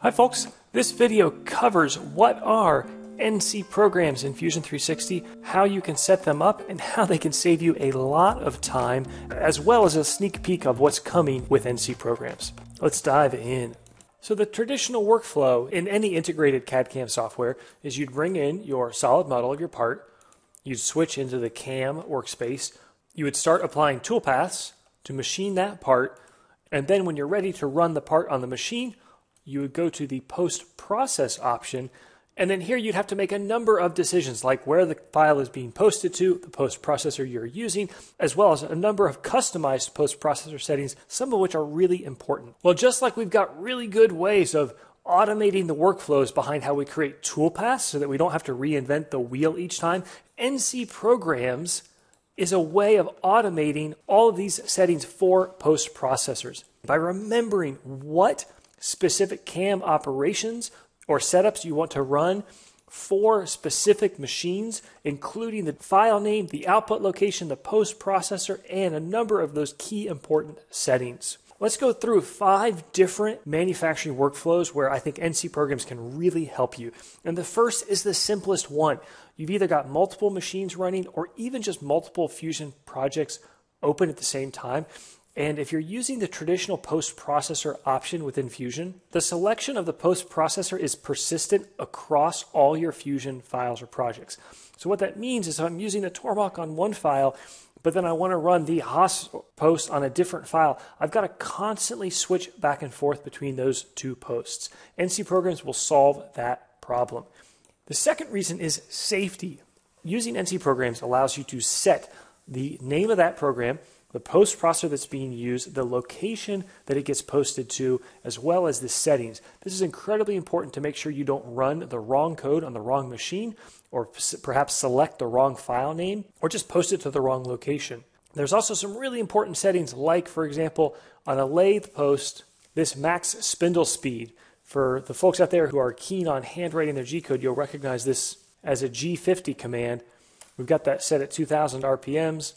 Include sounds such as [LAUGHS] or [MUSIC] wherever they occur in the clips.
Hi folks, this video covers what are NC programs in Fusion 360, how you can set them up, and how they can save you a lot of time, as well as a sneak peek of what's coming with NC programs. Let's dive in. So the traditional workflow in any integrated CAD-CAM software is you'd bring in your solid model of your part, you'd switch into the CAM workspace, you would start applying toolpaths to machine that part, and then when you're ready to run the part on the machine, you would go to the post process option. And then here you'd have to make a number of decisions like where the file is being posted to, the post processor you're using, as well as a number of customized post processor settings, some of which are really important. Well, just like we've got really good ways of automating the workflows behind how we create toolpaths so that we don't have to reinvent the wheel each time, NC programs is a way of automating all of these settings for post processors by remembering what specific CAM operations or setups you want to run for specific machines, including the file name, the output location, the post processor, and a number of those key important settings. Let's go through five different manufacturing workflows where I think NC programs can really help you. And the first is the simplest one. You've either got multiple machines running or even just multiple Fusion projects open at the same time. And if you're using the traditional post processor option within Fusion, the selection of the post processor is persistent across all your Fusion files or projects. So what that means is if I'm using the Tormach on one file, but then I want to run the Haas post on a different file, I've got to constantly switch back and forth between those two posts. NC programs will solve that problem. The second reason is safety. Using NC programs allows you to set the name of that program the post processor that's being used, the location that it gets posted to, as well as the settings. This is incredibly important to make sure you don't run the wrong code on the wrong machine, or perhaps select the wrong file name, or just post it to the wrong location. There's also some really important settings, like, for example, on a lathe post, this max spindle speed. For the folks out there who are keen on handwriting their G code, you'll recognize this as a G50 command. We've got that set at 2000 RPMs.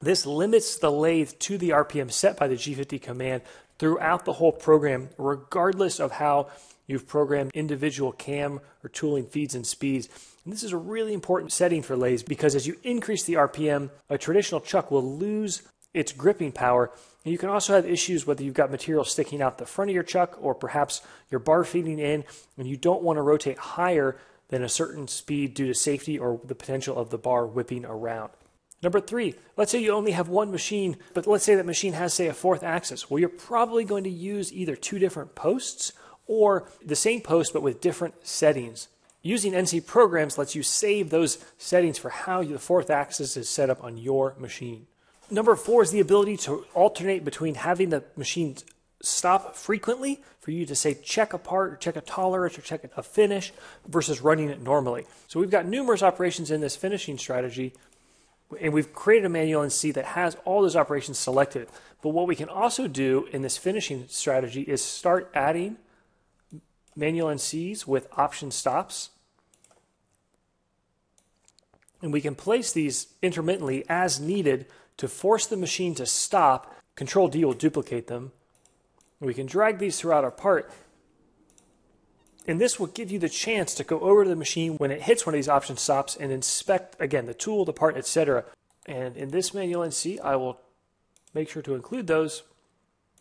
This limits the lathe to the RPM set by the G50 command throughout the whole program, regardless of how you've programmed individual cam or tooling feeds and speeds. And this is a really important setting for lathes because as you increase the RPM, a traditional chuck will lose its gripping power. And you can also have issues whether you've got material sticking out the front of your chuck or perhaps your bar feeding in and you don't want to rotate higher than a certain speed due to safety or the potential of the bar whipping around. Number three, let's say you only have one machine, but let's say that machine has, say, a fourth axis. Well, you're probably going to use either two different posts or the same post but with different settings. Using NC programs lets you save those settings for how the fourth axis is set up on your machine. Number four is the ability to alternate between having the machine stop frequently for you to say check a part or check a tolerance or check a finish versus running it normally. So we've got numerous operations in this finishing strategy and we've created a manual NC that has all those operations selected. But what we can also do in this finishing strategy is start adding manual NCs with option stops. And we can place these intermittently as needed to force the machine to stop. Control D will duplicate them. We can drag these throughout our part and this will give you the chance to go over to the machine when it hits one of these option stops and inspect, again, the tool, the part, etc. And in this manual NC, I will make sure to include those.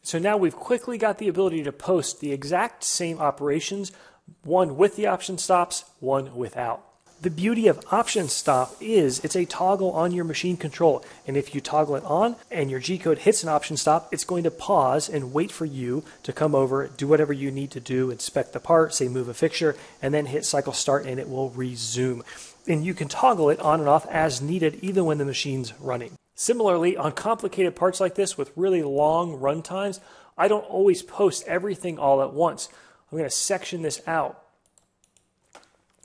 So now we've quickly got the ability to post the exact same operations, one with the option stops, one without. The beauty of option stop is it's a toggle on your machine control. And if you toggle it on and your G code hits an option stop, it's going to pause and wait for you to come over, do whatever you need to do, inspect the part, say move a fixture, and then hit cycle start and it will resume. And you can toggle it on and off as needed even when the machine's running. Similarly, on complicated parts like this with really long run times, I don't always post everything all at once. I'm going to section this out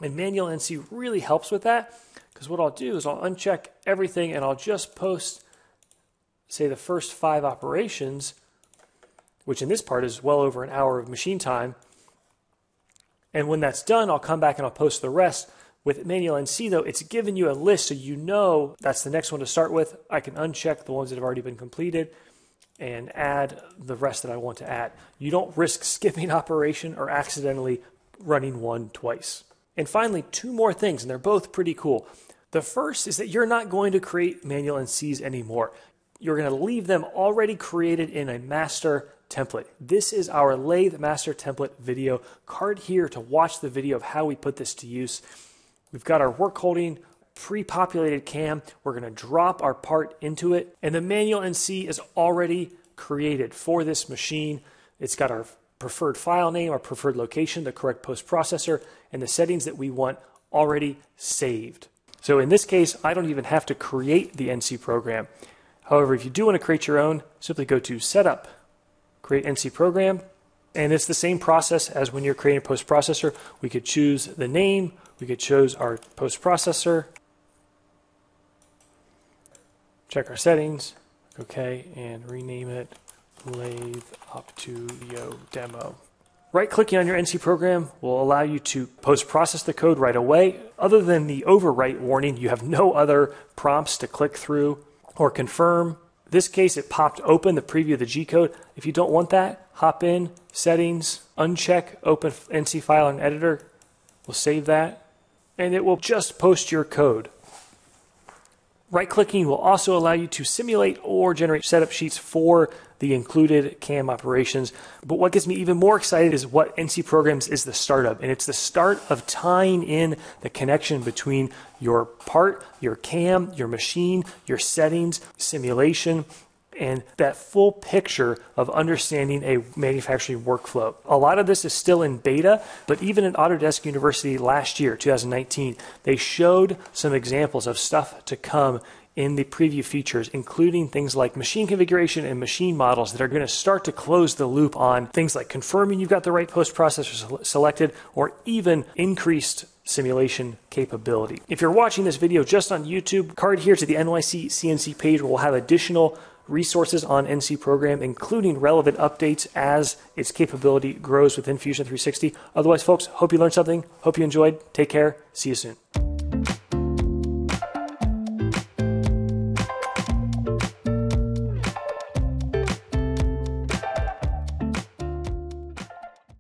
and manual NC really helps with that because what I'll do is I'll uncheck everything and I'll just post, say, the first five operations, which in this part is well over an hour of machine time. And when that's done, I'll come back and I'll post the rest. With manual NC, though, it's given you a list so you know that's the next one to start with. I can uncheck the ones that have already been completed. and add the rest that I want to add. You don't risk skipping [LAUGHS] operation or accidentally running one twice. And finally, two more things, and they're both pretty cool. The first is that you're not going to create manual NCs anymore. You're going to leave them already created in a master template. This is our lathe master template video. Card here to watch the video of how we put this to use. We've got our work holding pre-populated cam. We're going to drop our part into it and the manual NC is already created for this machine. It's got our preferred file name, our preferred location, the correct post processor, and the settings that we want already saved. So in this case, I don't even have to create the NC program. However, if you do want to create your own, simply go to Setup, Create NC Program, and it's the same process as when you're creating a post processor. We could choose the name, we could choose our post processor, check our settings, okay, and rename it Lathe Optuvio uh, Demo. Right clicking on your NC program will allow you to post process the code right away. Other than the overwrite warning, you have no other prompts to click through or confirm. This case, it popped open the preview of the G code. If you don't want that, hop in, settings, uncheck open NC file and editor. We'll save that, and it will just post your code. Right clicking will also allow you to simulate or generate setup sheets for the included CAM operations. But what gets me even more excited is what NC Programs is the startup. And it's the start of tying in the connection between your part, your CAM, your machine, your settings, simulation, and that full picture of understanding a manufacturing workflow. A lot of this is still in beta, but even at Autodesk University last year, 2019, they showed some examples of stuff to come in the preview features, including things like machine configuration and machine models that are going to start to close the loop on things like confirming you've got the right post processor selected or even increased simulation capability. If you're watching this video just on YouTube, card here to the NYC CNC page we'll have additional resources on NC program, including relevant updates as its capability grows within Fusion 360. Otherwise, folks, hope you learned something. Hope you enjoyed. Take care. See you soon.